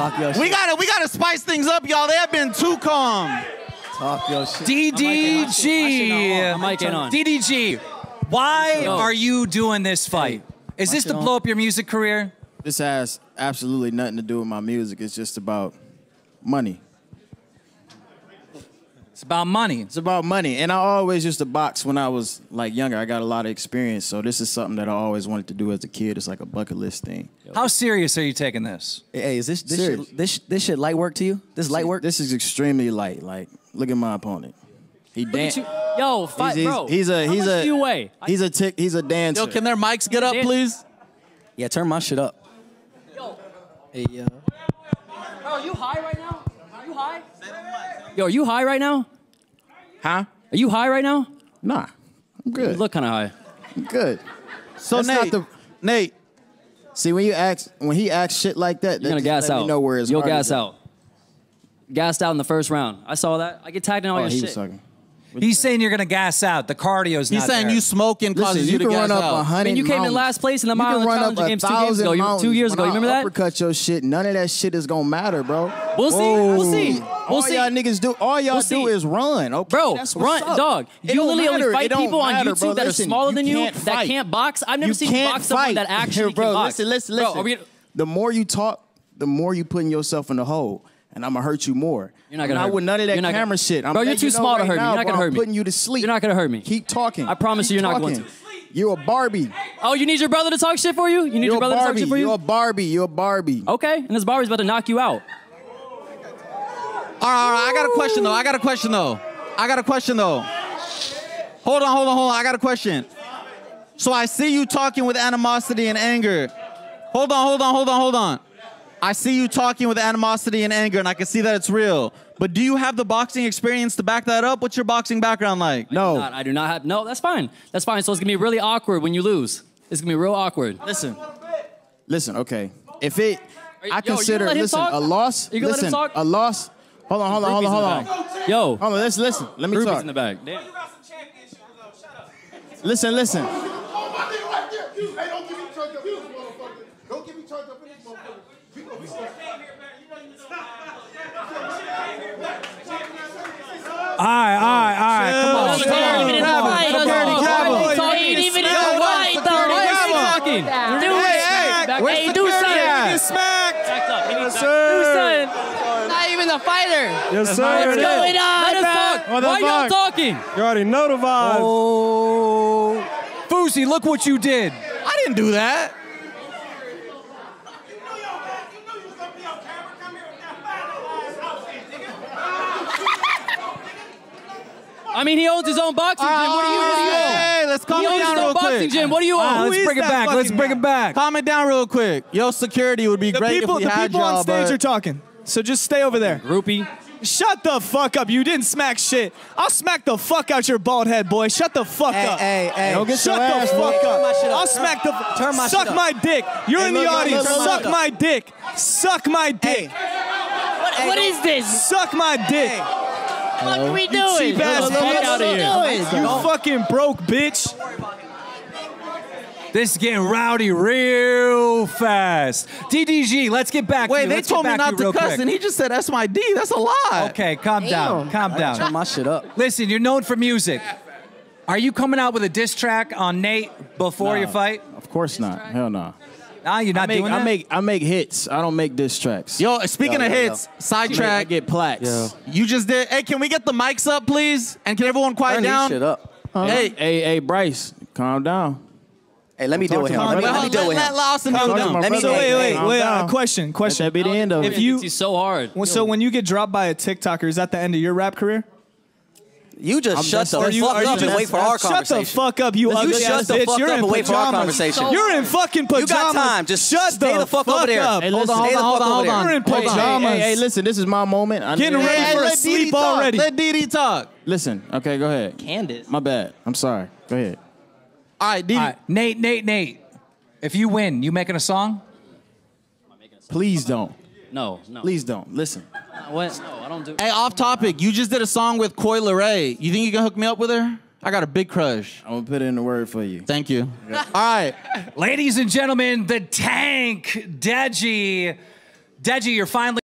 Talk your shit. We gotta we gotta spice things up, y'all. They have been too calm. Talk your shit. DDG. I'm mic ain't on. DDG. Why Yo. are you doing this fight? Is this to blow up your music career? This has absolutely nothing to do with my music. It's just about money. It's about money. It's about money. And I always used to box when I was like younger. I got a lot of experience. So this is something that I always wanted to do as a kid. It's like a bucket list thing. How serious are you taking this? Hey, is this this Serious. shit, this this shit light work to you? This light work? This is extremely light. Like, look at my opponent. He Look at. Yo, fight, he's, bro. he's a How he's much a do you weigh? he's a tick he's a dancer. Yo, can their mics get up, please? yeah, turn my shit up. Hey, yo. Bro, are you high right now? Are you high? Yo, are you high right now? huh? Are you high right now? Nah. I'm good. You look kind of high. I'm good. So That's not Nate, the- Nate, See when you ask when he acts shit like that, You're that gonna just gas out. me know where his You'll gas out. Gassed out in the first round. I saw that. I get tagged in all Oh, your he shit. was talking. He's saying you're gonna gas out. The cardio's not. he's not saying there. you smoking Listen, causes you, you, to can gas run up out. a hundred. I you came in mountains. last place in the You can Mile run Challenger up a Games two games thousand ago. You- two mountains. years ago. When You remember I that? Uppercut your shit. None of that shit is gonna matter, bro. We'll see. We'll see. Whoa. We'll all see. y'all niggas do. All y'all We'll do see. is run. Okay, Bro, That's what's run, up. dog. It You don't literally matter. only It fight don't people on matter, YouTube bro. that are Listen, smaller than you, can't that fight. can't box. I've never You seen you can't box someone fight. that actually Here, bro, can box. Listen, listen, Bro, listen. are we the more you talk, the more you putting yourself in the hole. And I'm gonna hurt you more. You're not gonna Not hurt with none of that You're camera gonna- shit. I'm Bro, you're too you know small to hurt me. now, You're not gonna hurt I'm me. Putting you to sleep. You're not gonna hurt me. Keep talking. I promise Keep you you're not going talking. You're a Barbie. Oh, you need your brother to talk shit for you? You need You're your a brother to talk Barbie. shit for you? You're a Barbie. You're a Barbie. Okay, and this Barbie's about to knock you out. All right, all right. I got a question though. I got a question though. I got a question though. Hold on, hold on, hold on. I got a question. So I see you talking with animosity and anger. Hold on, hold on, hold on, hold on. I see you talking with animosity and anger, and I can see that it's real. But do you have the boxing experience to back that up? What's your boxing background like? No. Not- I do not have. No, that's fine. That's fine. So it's gonna be really awkward when you lose. It's gonna be real awkward. Listen. Listen, okay. If it, you- I consider, gonna let him listen, talk? a loss, You gonna let him listen, talk? a loss. Hold on, hold on, hold on, hold on. Yo, Hold on, let's listen. Let me Ruby's talk. in the back. Damn. Listen, listen. Oh, my nigga right there. You, hey, don't get me turned up in this motherfucker. Don't get me turned up in this motherfucker. We gonna- we gonna- All right, all right, all right. Come on. Chill. come on, Ain't even come on, fight. come on. Dirty Come grab on. him. Ain't even in Yo, the what? fight, Fucking though. grab He's him. Do it. hey, where's Hey, the do security something. at? smacked. Back up. He needs Yes, back- Do something. Not even a fighter. Yes, sir. What's going on, Let us talk. What the Why y'all talking? You already know the vibe. Oh. Fousey, look what you did. I didn't do that. I mean, he owns his own boxing gym. What do you? What do you down real boxing quick. gym. What do you All right, own? let's bring it back. Let's fucking bring it back. Calm it down real quick. Yo, security would be The great people, if we the had people on stage but are talking. So just stay over there. Groupie. Shut the fuck up. You didn't smack shit. I'll smack the fuck out your bald head, boy. Shut the fuck Hey, up. hey, hey. Don't get Shut the ass fuck whooped. up. my shit up. I'll smack the. Turn my Suck shit up. my dick. You're Hey, in the look, look, audience. look, look, Suck look. my dick. Suck my dick. What, what is this? Suck my dick. What are we You doing? cheap ass What are we bitch. doing? You fucking broke bitch. This is getting rowdy real fast. DDG, let's get back to Wait, you. they Let's told me not you to cuss, quick. and he just said that's my D. That's a lie. Okay, calm down. Calm Turn down. my shit up. Listen, you're known for music. Are you coming out with a diss track on Nate before Nah, your fight? Of course not. Hell no. Nah, you're not I make, doing I that. make I make hits. I don't make diss tracks. Yo, speaking Yo, of yo, yo. hits, I sidetrack. get plaques. You just did. Hey, can we get the mics up, please? And can everyone quiet Turn these down? shit up. Hey, Hey, hey, Bryce, calm down. Hey, let me deal with him. Let me, brother. let me deal with let him. Lawson Calm do down, Let me- So brother. wait, wait, Calm wait. Uh, question, question. that be the end of If it. you- He's so hard. Well, so when you get dropped by a TikToker, is that the end of your rap career? You just shut just- the are fuck you- are you up and just- wait for our Shut conversation. Shut the fuck up, you You ugly shut ass the bitch. fuck You're up in and wait for our pajamas. conversation. You're in fucking You got time. Just shut stay the fuck over there. up. Hey, Hold listen, on, hold on, hold on, hold on. You're in Hey, hey, pajamas. hey, listen, this is my moment. I Getting ready Hey, for let sleep talk. already. Let DD talk. Listen, okay, go ahead. Candace. My bad. I'm sorry. Go ahead. All right, DD. All right, Nate, Nate, Nate. If you win, you making a song? Please don't. No, no. Please don't. Listen. What? No, I don't do. Hey, off topic. You just did a song with Coi Leray. You think you can hook me up with her? I got a big crush. I'm gonna put in the word for you. Thank you. All right. Ladies and gentlemen, the tank, Deji. Deji, you're finally.